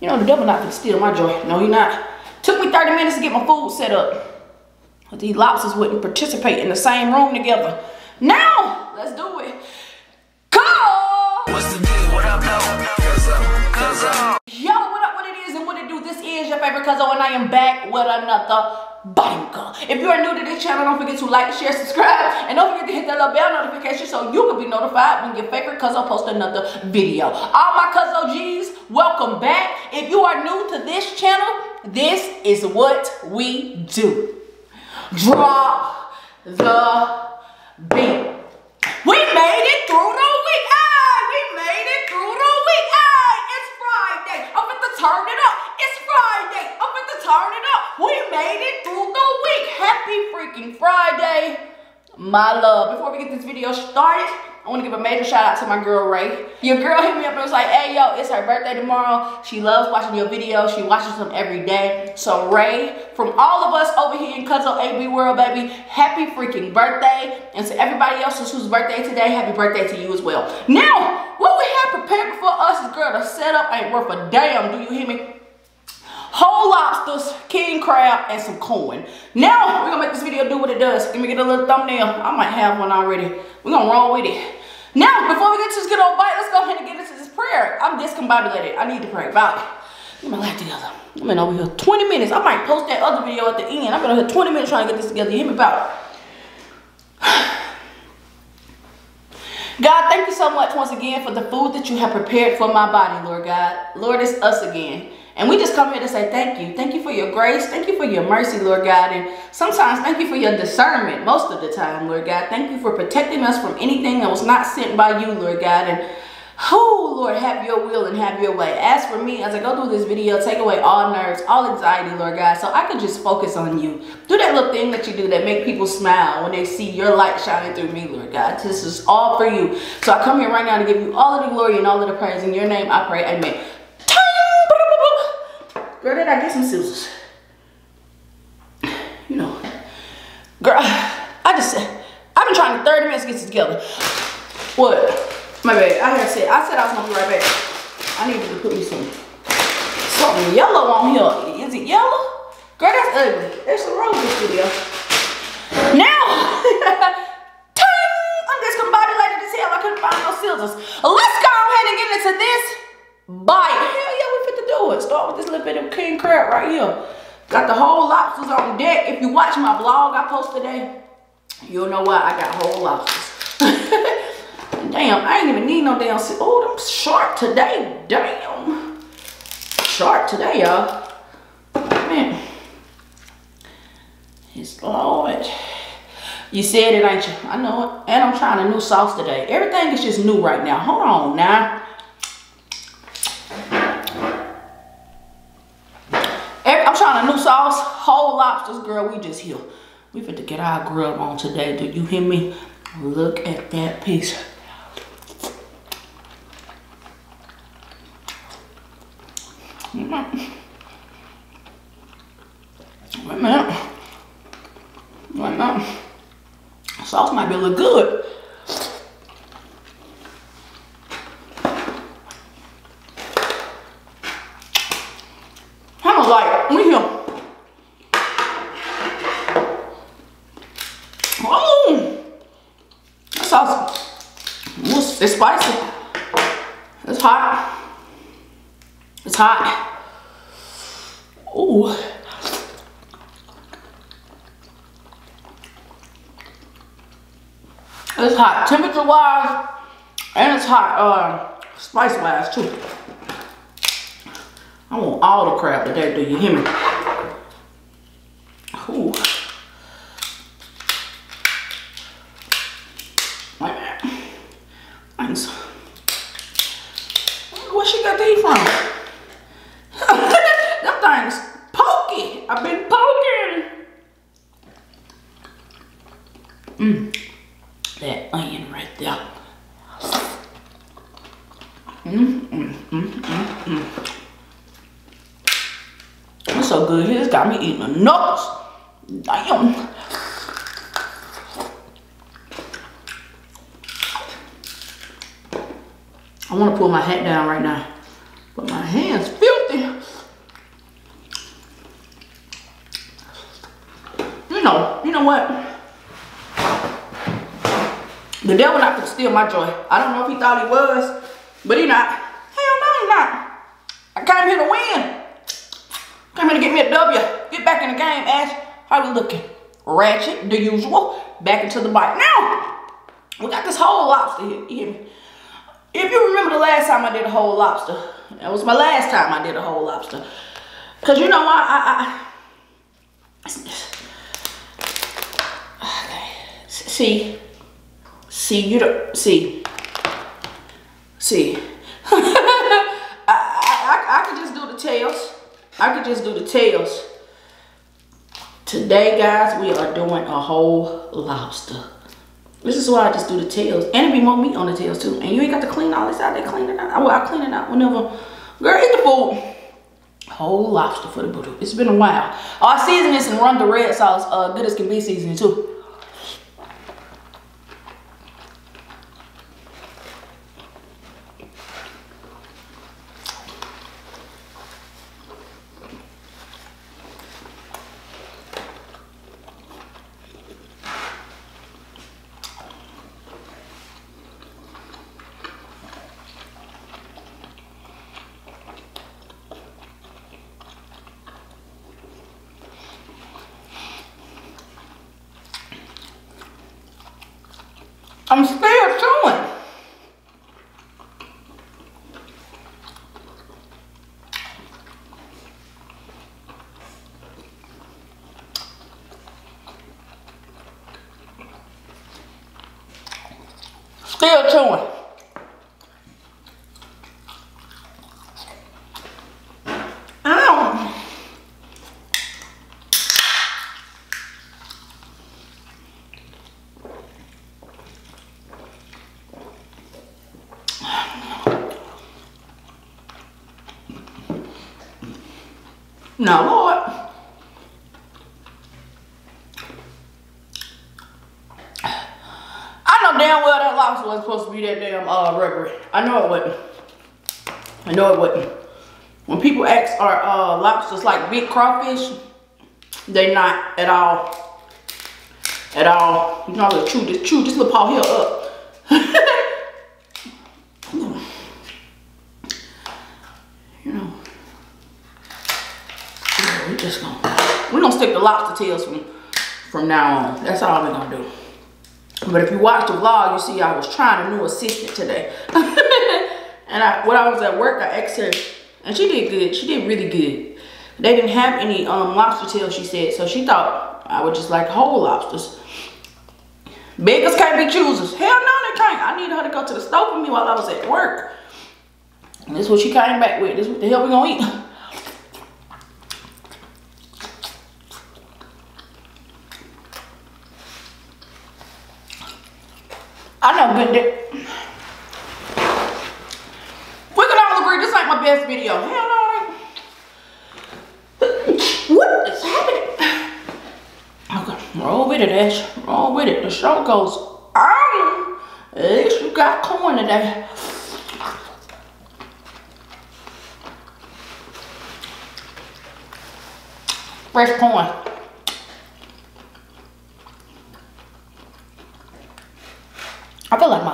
You know, the devil not gonna steal my joy. No, he not. Took me 30 minutes to get my food set up. But these lobsters wouldn't participate in the same room together. Now, let's do it. Call! What's the deal? What up, though? Cuz up, cuz up. Yo, what up, what it is, and what it do? This is your favorite cousin, and I am back with another banger. If you are new to this channel, don't forget to like, share, subscribe, and don't forget to hit that little bell notification so you can be notified when your favorite cousin posts another video. All my cousin OGs, welcome back. If you are new to this channel, this is what we do. Drop the beat. We made it through the week. Aye, we made it through the week. Aye, it's Friday. I'm going to turn it up. It's Friday. I'm going to turn it up. We made it through the week. Happy freaking Friday, my love. Before we get this video started, I want to give a major shout out to my girl Ray. Your girl hit me up and was like, hey yo, it's her birthday tomorrow. She loves watching your videos. She watches them every day. So Ray, from all of us over here in Cuzzo AB World, baby, happy freaking birthday. And to everybody else whose birthday today, happy birthday to you as well. Now, what we have prepared for us is girl, the setup ain't worth a damn. Do you hear me? Whole lobsters, king crab, and some corn. Now, we're gonna make this video do what it does. Let me get a little thumbnail. I might have one already. We're gonna roll with it. Now, before we get to this good old bite, let's go ahead and get into this prayer. I'm discombobulated. I need to pray. Bye. Get my life together. I've been over here 20 minutes. I might post that other video at the end. I've been over here 20 minutes trying to get this together. You hear me about God, thank you so much once again for the food that you have prepared for my body, Lord God. Lord, it's us again. And we just come here to say thank you. Thank you for your grace. Thank you for your mercy, Lord God. And sometimes thank you for your discernment most of the time, Lord God. Thank you for protecting us from anything that was not sent by you, Lord God. And Oh, Lord, have your will and have your way. As for me, as I go through this video, take away all nerves, all anxiety, Lord God, so I can just focus on you. Do that little thing that you do that make people smile when they see your light shining through me, Lord God. This is all for you. So I come here right now to give you all of the glory and all of the praise. In your name, I pray. Amen. Girl, did I get some scissors? You know. Girl, I just I've been trying 30 minutes to get this together. What? My bad. I had said, I said I was gonna be right back. I needed to put me some something yellow on here. Is it yellow? Girl, that's ugly. There's some wrong with this video. Now, I'm just combobulated as hell. I couldn't find no scissors. Let's go ahead and get into this bite. Hell yeah, we fit to it. Start with this little bit of king crab right here. Got the whole lobsters on deck. If you watch my vlog I post today, you'll know why I got whole lobsters. Damn, I ain't even need no damn, oh, them sharp today. Damn. Sharp today, y'all. Man. It's Lord. You said it, ain't you? I know it. And I'm trying a new sauce today. Everything is just new right now. Hold on now. I'm trying a new sauce. Whole girl. We just here. We fit to get our grill on today. Do you hear me? Look at that piece. Wait a minute. Wait a minute. Sauce might be a little good. Kind of like, let me hear. Oh, that sauce, it's spicy. It's hot. It's hot. Ooh. It's hot temperature wise and it's hot uh, spice wise too. I want all the crab today, do you hear me? not. Damn. I want to pull my hat down right now, but my hand's filthy. You know, you know what? The devil not gonna steal my joy. I don't know if he thought he was, but he not. Hell no, he not. I came here to win. Came here to get me a W. Get back in the game, Ash. How we looking? Ratchet, the usual. Back into the bite. Now, we got this whole lobster here. You hear me? If you remember the last time I did a whole lobster, that was my last time I did a whole lobster. Cause you know I, I, I okay. see, see you don't see, see. I, I, I, I could just do the tails. I could just do the tails. Today, guys, we are doing a whole lobster. This is why I just do the tails. And it be more meat on the tails too. And you ain't got to clean all this out. They clean it out. Well, I clean it out whenever. Girl, eat the food. Whole lobster for the booty. It's been a while. Our seasoning is and run the red sauce. Uh, good as can be seasoning too. I'm still chewing. Still chewing. Ow. Now, Lord. I know damn well that lobster wasn't supposed to be that damn uh, rubbery. I know it wasn't. I know it wasn't. When people ask are uh, lobsters like big crawfish, they not at all. At all. You know, I chew this, chew this little paw here up. you know. We just gonna we're gonna stick the lobster tails from from now on. That's all we're gonna do. But if you watch the vlog, you see I was trying a new assistant today. and I when I was at work, I asked her, and she did good. She did really good. They didn't have any um lobster tails, she said, so she thought I would just like whole lobsters. Beggars can't be choosers. Hell no, they can't. I needed her to go to the stove with me while I was at work. And this is what she came back with. This is what the hell we gonna eat. I know good dick. We can all agree this ain't my best video. Hell no. What is happening? Okay, roll with it, Ash. Roll with it. The show goes on. At least you got corn today. Fresh corn.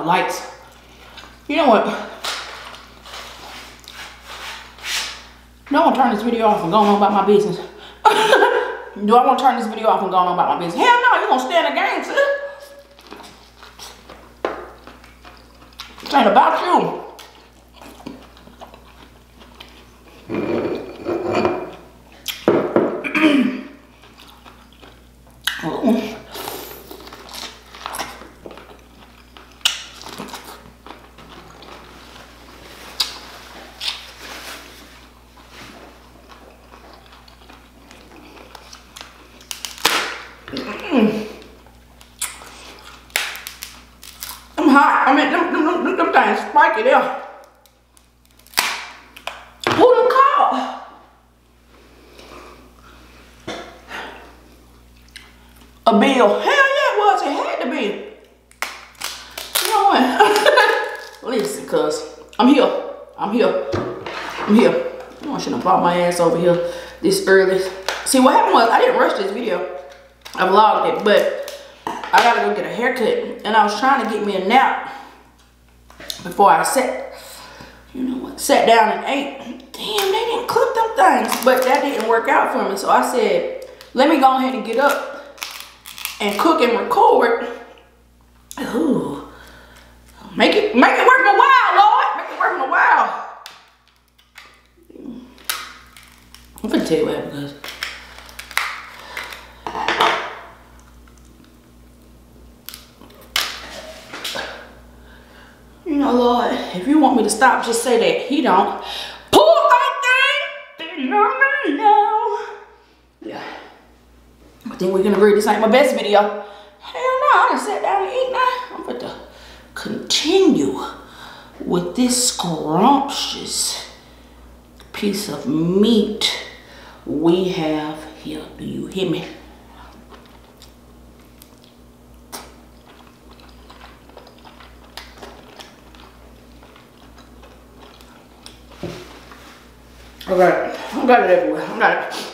Lights. You know what? No, I want to turn this video off and go on about my business? Do I want to turn this video off and go on about my business? Hell no, you're gonna stay in the game, sis. This ain't about you. Ooh. I'm hot. I mean, them, them, them, them things spiky there. Who done called? Bill. Hell yeah, it was. It had to be. You know what? Listen, cuz. I'm here. I'm here. I'm here. I shouldn't have brought my ass over here this early. See, what happened was I didn't rush this video. I vlogged it, but I gotta go get a haircut. And I was trying to get me a nap before I sat, you know what, sat down and ate. Damn, they didn't clip them things. But that didn't work out for me. So I said, let me go ahead and get up and cook and record. Ooh. Make it, make it worth my while, Lord. Make it worth my while. I'm gonna tell you what because You know, Lord, if you want me to stop, just say that. He don't. Pull. Yeah. Think we can agree this ain't my best video. Hell no, I done sat down and eat now. I'm going to continue with this scrumptious piece of meat we have here. Do you hear me? I. I got it everywhere. I got it.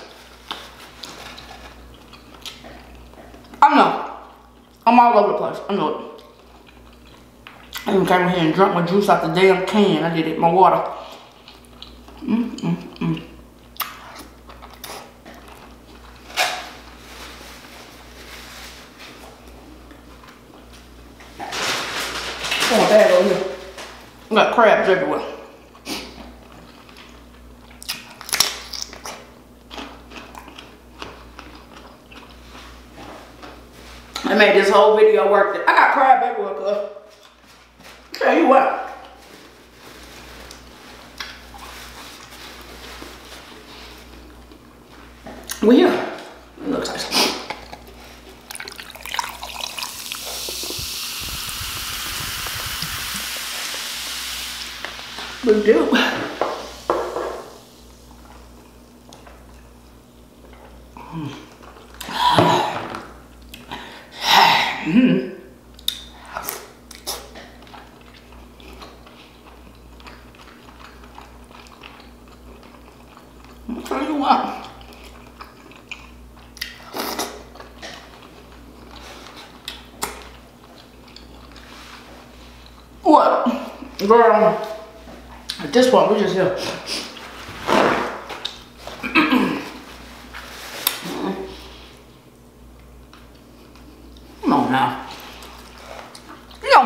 I know. I'm all over the place. I know it. I even came in here and drank my juice out the damn can. I did it, my water. Mm, mm, mm. Oh, bad over here. I got crabs everywhere. I made this whole video worth it. I got crab everywhere, cuz. Tell you what. We here. It looks nice. We do. I'll tell you what. What? Girl, at this point, we just here. Come on now. You know,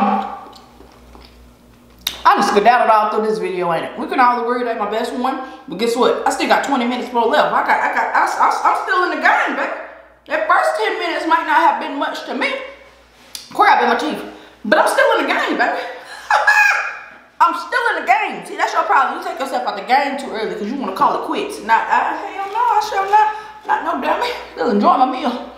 I just skedaddled all through this video, ain't it? We can all agree that my best one, but guess what? I still got 20 minutes more left. I got, I got, I, I, I'm still in the game, baby. That first 10 minutes might not have been much to me. Crab in my teeth. But I'm still in the game, baby. I'm still in the game. See, that's your problem. You take yourself out the game too early because you want to call it quits. Not, uh, hell no, I sure not. Not no dummy. Still enjoy my meal.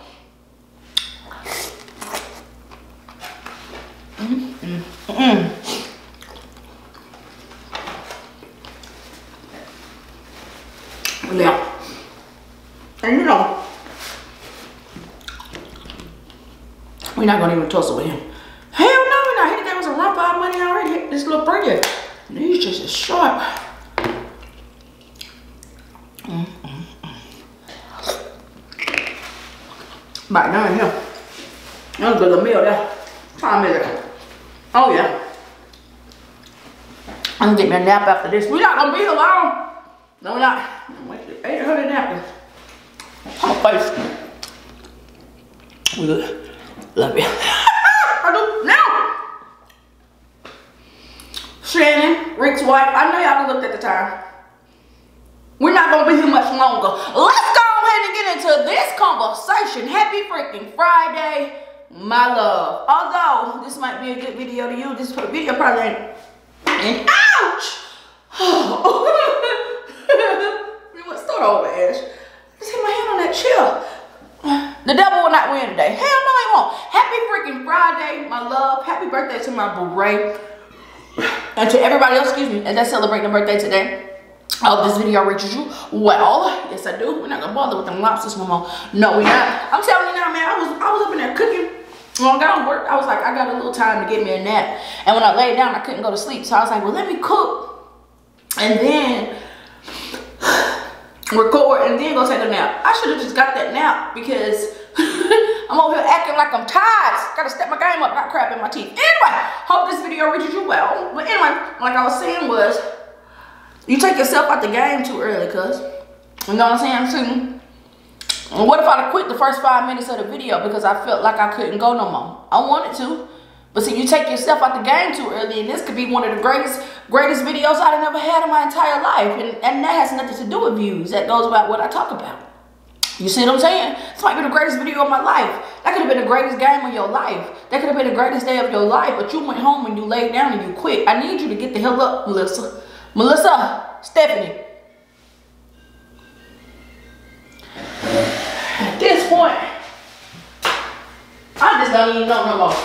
Mm, mm, mm. Yeah. And you know, we're not gonna even tussle with him. And he's just as sharp. Mm, mm, mm. Back down here. That was a good meal there. Time is it? Oh yeah. I'm gonna get me a nap after this. We're not gonna be long. No, we're not. 800 napkins. My face. Love you. I do now. Shannon, Rick's wife. I know y'all looked at the time. We're not gonna be here much longer. Let's go ahead and get into this conversation. Happy freaking Friday, my love. Although this might be a good video to you, this video probably ain't. And ouch! we want to start over, Ash. Just hit my hand on that chair. The devil will not win today. Hell no, he won't. Happy freaking Friday, my love. Happy birthday to my beret. And to everybody else, excuse me, that's celebrating a birthday today. I hope this video reaches you. Well, yes I do. We're not gonna bother with them lobsters no more. No, we're not. I'm telling you now, man, I was I was up in there cooking. When I got work, I was like, I got a little time to get me a nap. And when I laid down, I couldn't go to sleep. So I was like, well, let me cook. And then record and then go take a nap. I should have just got that nap because I'm over here acting. Gotta step my game up, got crap in my teeth. Anyway, hope this video reaches you well. But anyway, like I was saying was, you take yourself out the game too early, cuz. You know what I'm saying? And what if I'd quit the first five minutes of the video because I felt like I couldn't go no more? I wanted to. But see, you take yourself out the game too early, and this could be one of the greatest greatest videos I've ever had in my entire life. And, and that has nothing to do with views. That goes about what I talk about. You see what I'm saying? This might be the greatest video of my life. That could have been the greatest game of your life. That could have been the greatest day of your life, but you went home and you laid down and you quit. I need you to get the hell up, Melissa. Melissa, Stephanie. At this point, I just don't even know no more.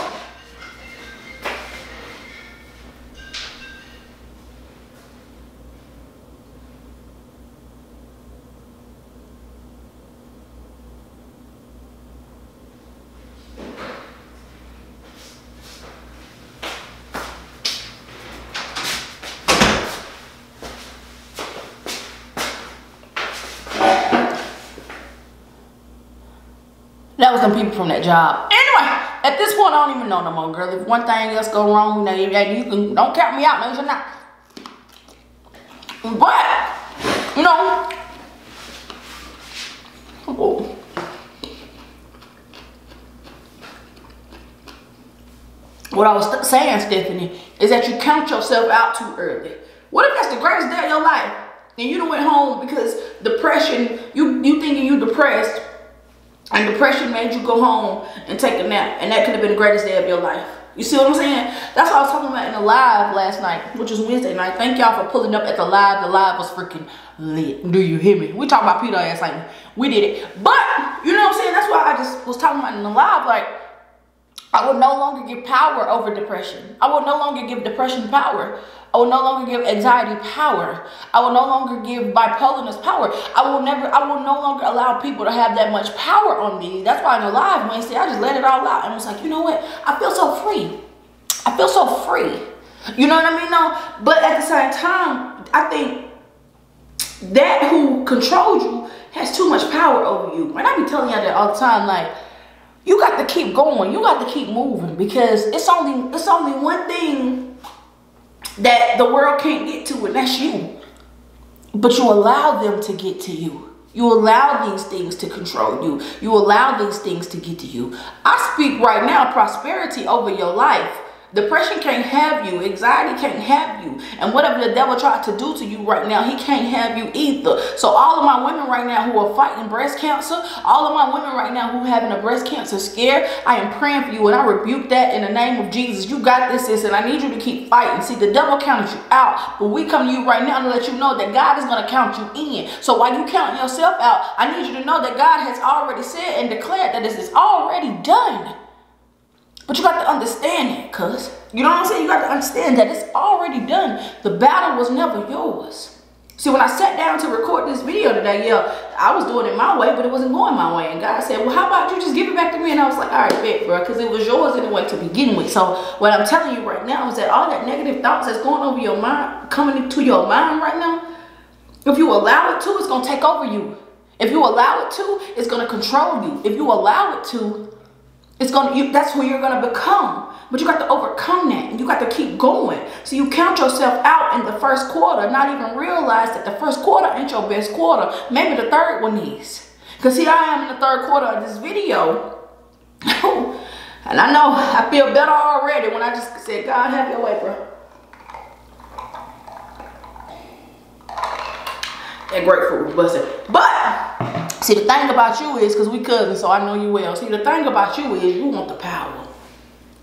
Some people from that job. Anyway, at this point, I don't even know no more, girl. If one thing else go wrong, you, you can don't count me out, no, you're not. But you know, what I was saying, Stephanie, is that you count yourself out too early. What if that's the greatest day of your life? And you done went home because depression, you you thinking you depressed and depression made you go home and take a nap. And that could have been the greatest day of your life. You see what I'm saying? That's what I was talking about in the live last night, which was Wednesday night. Thank y'all for pulling up at the live. The live was freaking lit. Do you hear me? We talking about Peter ass like we did it. But, you know what I'm saying? That's why I just was talking about in the live. Like, I will no longer give power over depression. I will no longer give depression power. I will no longer give anxiety power. I will no longer give bipolarness power. I will never, I will no longer allow people to have that much power on me. That's why in the live Wednesday, I just let it all out. And I was like, you know what? I feel so free. I feel so free. You know what I mean? No, but at the same time, I think that who controls you has too much power over you. And I be telling y'all that all the time, like, you got to keep going. You got to keep moving because it's only it's only one thing that the world can't get to, and that's you. But you allow them to get to you. You allow these things to control you. You allow these things to get to you. I speak right now prosperity over your life. Depression can't have you. Anxiety can't have you. And whatever the devil tried to do to you right now, he can't have you either. So all of my women right now who are fighting breast cancer, all of my women right now who are having a breast cancer scare, I am praying for you and I rebuke that in the name of Jesus. You got this, sis, and I need you to keep fighting. See, the devil counted you out, but we come to you right now to let you know that God is going to count you in. So while you count yourself out, I need you to know that God has already said and declared that this is already done. But you got to understand it, cuz. You know what I'm saying? You got to understand that it's already done. The battle was never yours. See, when I sat down to record this video today, yeah, I was doing it my way, but it wasn't going my way. And God said, well, how about you just give it back to me? And I was like, all right, bet, bro, because it was yours anyway to begin with. So what I'm telling you right now is that all that negative thoughts that's going over your mind, coming into your mind right now, if you allow it to, it's going to take over you. If you allow it to, it's going to control you. If you allow it to, it's gonna you that's who you're gonna become. But you got to overcome that and you got to keep going. So you count yourself out in the first quarter, not even realize that the first quarter ain't your best quarter. Maybe the third one is. Because here I am in the third quarter of this video. and I know I feel better already when I just said, God have your way, bro. That grapefruit was busted. But See, the thing about you is, because we cousins, so I know you well. See, the thing about you is you want the power.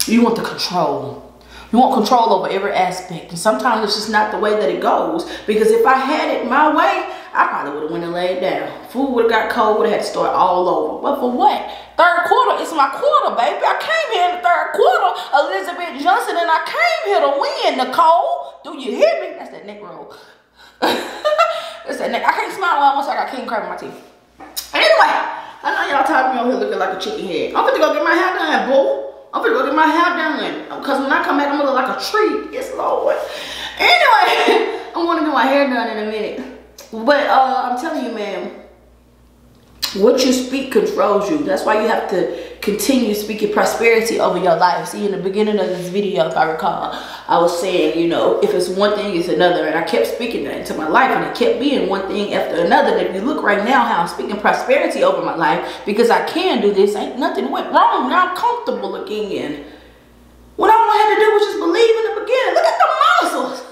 You want the control. You want control over every aspect. And sometimes it's just not the way that it goes. Because if I had it my way, I probably would have went and laid down. Food would have got cold, would have had to start all over. But for what? Third quarter is my quarter, baby. I came here in the third quarter, Elizabeth Johnson, and I came here to win, Nicole. Do you hear me? That's that neck roll. Neck. I can't smile while I'm I crab in my teeth. Anyway, I know y'all of me over here looking like a chicken head. I'm gonna go get my hair done, boo. I'm gonna go get my hair done. Cause when I come back, I'm gonna look like a tree. Yes, Lord. Anyway, I'm gonna get my hair done in a minute. But uh, I'm telling you, man, what you speak controls you. That's why you have to continue speaking prosperity over your life. See, in the beginning of this video, if I recall, I was saying, you know, if it's one thing, it's another. And I kept speaking that into my life, and it kept being one thing after another. And if you look right now, how I'm speaking prosperity over my life, because I can do this, ain't nothing went wrong. Now I'm comfortable again. What all I had to do was just believe in the beginning. Look at the muscles.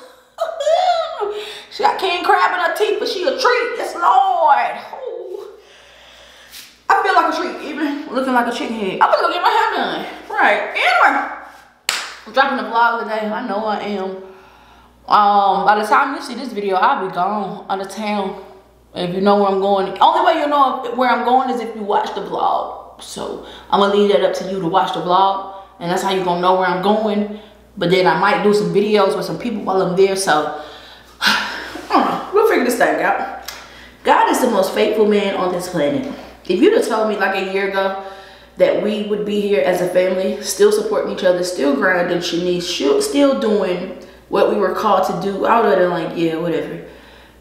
she got king crab in her teeth, but she a treat. Yes, Lord. I feel like a treat, even looking like a chicken head. I'm gonna go get my hair done. Right. Anyway, I'm dropping the vlog today. I know I am. Um, by the time you see this video, I'll be gone out of town. If you know where I'm going, only way you know where I'm going is if you watch the vlog. So I'm gonna leave that up to you to watch the vlog, and that's how you're gonna know where I'm going. But then I might do some videos with some people while I'm there. So we'll figure this thing out. God is the most faithful man on this planet. If you'd have told me like a year ago that we would be here as a family, still supporting each other, still grinding, Shanice, still doing what we were called to do, I would have been like, yeah, whatever.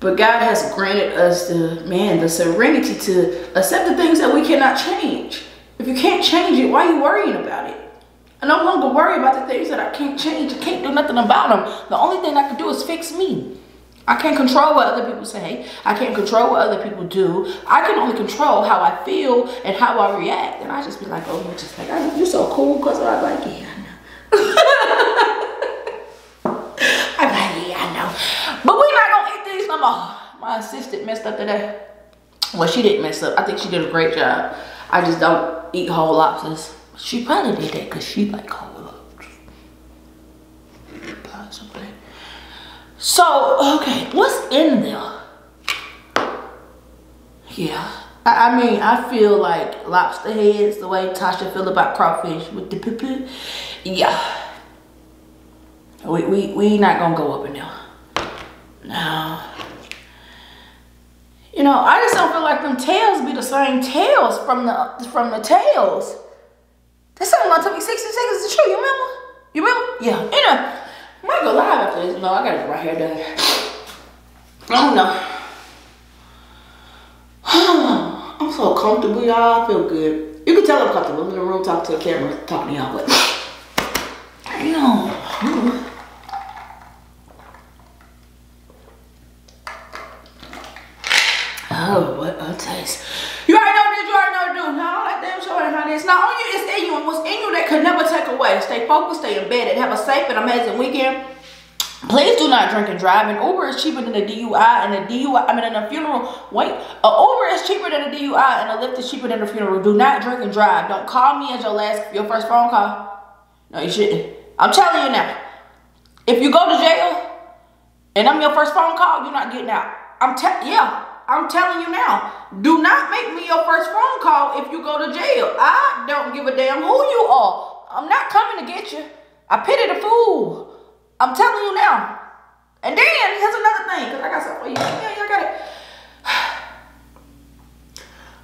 But God has granted us the, man, the serenity to accept the things that we cannot change. If you can't change it, why are you worrying about it? I no longer worry about the things that I can't change. I can't do nothing about them. The only thing I can do is fix me. I can't control what other people say. I can't control what other people do. I can only control how I feel and how I react. And I just be like, oh, you're just like, oh, you're so cool because I'm like, yeah, I know. I'm like, yeah, I know. But we're not going to eat these no more. My assistant messed up today. Well, she didn't mess up. I think she did a great job. I just don't eat whole lobsters. She probably did that because she like whole lobsters. Possibly. So, okay, what's in there? Yeah. I, I mean, I feel like lobster heads, the way Tasha feel about crawfish with the poo-poo. Yeah. We, we, we not gonna go up in there. No. You know, I just don't feel like them tails be the same tails from the from the tails. That's something gonna took me 60 seconds to show you remember? You remember? Yeah. Anyway, I might go live after this. No, I gotta get my hair done. I don't know. I'm so comfortable, y'all. I feel good. You can tell I'm comfortable. I'm in the room talking to the camera, talking to y'all, but damn. Oh, what a taste. You already know this, you already know what to do. Now, that damn show ain't how this. Not only it's in you and what's in you that could never take away. Stay focused, stay embedded, have a safe and amazing weekend. Please do not drink and drive. And Uber is cheaper than a DUI, and a DUI, I mean, in a funeral. Wait, a Uber is cheaper than a DUI, and a Lyft is cheaper than a funeral. Do not drink and drive. Don't call me as your last, your first phone call. No, you shouldn't. I'm telling you now. If you go to jail, and I'm your first phone call, you're not getting out. I'm telling, yeah. I'm telling you now, do not make me your first phone call if you go to jail. I don't give a damn who you are. I'm not coming to get you. I pity the fool. I'm telling you now. And then here's another thing, because I got something for you. Yeah, got it.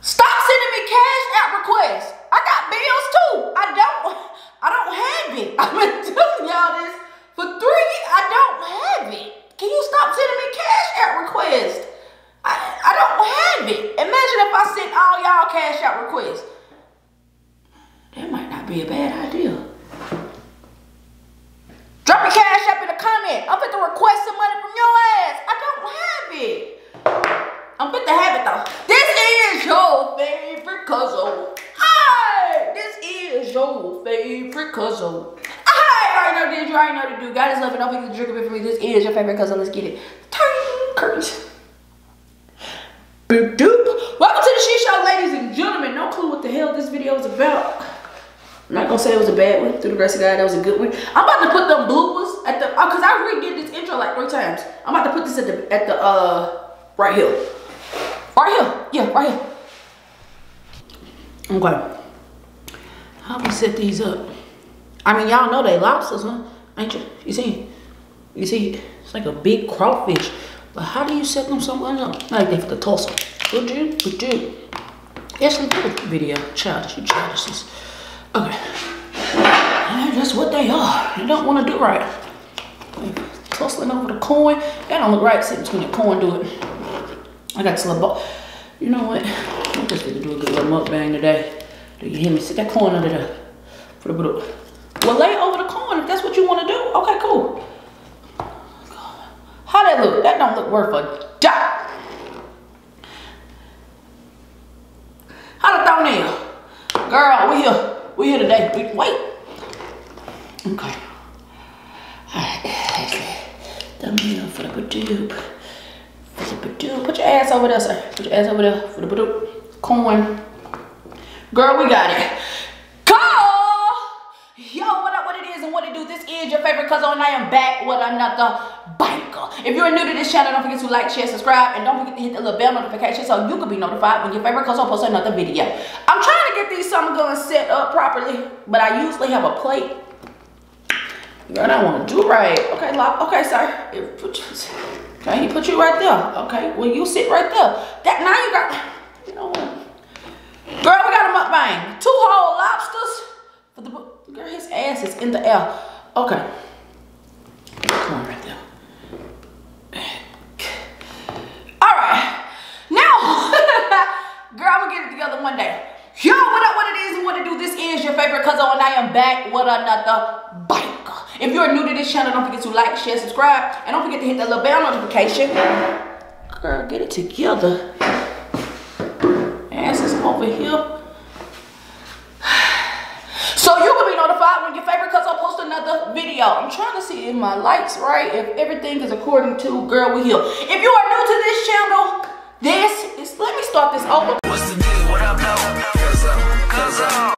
Stop sending me cash app requests. I got bills too. I don't I don't have it. I've been telling y'all this for three I don't have it. Can you stop sending me cash app requests? I, I don't have it. Imagine if I sent all y'all cash app requests. That might not be a bad idea. Drop your cash app in the comment. I'm fit to request some money from your ass. I don't have it. I'm fit to have it though. This is your favorite cousin. Hi, this is your favorite cousin. Hi, I already know this. You already know what to do. God is loving. Don't forget to drink a bit for me. This favorite cousin. Let's get it. Turn curtains. Boop doop. Welcome to the She Show, ladies and gentlemen. No clue what the hell this video is about. I'm not gonna say it was a bad one. Through the grace of God, that was a good one. I'm about to put them bloopers at the oh, cause I redid this intro like three times. I'm about to put this at the at the uh right here. Right here. Yeah, right here. Okay. How we set these up? I mean, y'all know they lobsters, huh? Ain't you? You see? You see? It's like a big crawfish. But how do you set them somewhere else? Like they for the torso. Would you? Would you? Yes, we did video. Childish, you. Okay. And that's what they are. You don't want to do right. Tussling over the coin. That don't look right sitting between the coin do it. I got this little ball. You know what? I'm just gonna do a good little mukbang today. Do you hear me? Sit that corn under there. For the blue. Well, lay over the corn if that's what you want to do. Okay, cool. How that look? That don't look worth a dot. How the thumbnail? Girl, we here. We here today. We, wait. Okay. Alright. Thumbnail for the Badoop. For the Badoop. Put your ass over there, sir. Put your ass over there for the Badoop. Corn. Girl, we got it. Call! Yo, what up, what it is, and what it do? This is your favorite cousin, and I am back with another. If you're new to this channel, don't forget to like, share, subscribe, and don't forget to hit the little bell notification so you can be notified when your favorite cousin posts another video. I'm trying to get these summer guns set up properly, but I usually have a plate. Girl, I want to do right. Okay, lock. Okay, sir. Okay, he put you right there. Okay, well, you sit right there. That Now you got, you know what? Girl, we got a mukbang. Two whole lobsters. For the girl, his ass is in the air. Okay. Come on right there. All right. Now, girl, I'm gonna get it one day. Yo, what up, what it is, and what to do? This is your favorite cousin, and I am back with another banker. If you're new to this channel, don't forget to like, share, subscribe, and don't forget to hit that little bell notification. Girl, get it together asses over here. So you can be notified when your favorite cousin post another video. I'm trying to see if my lights right, if everything is according to girl we Heal. If you are new to this channel, this is let me start this over. Cause I'm, cause I'm.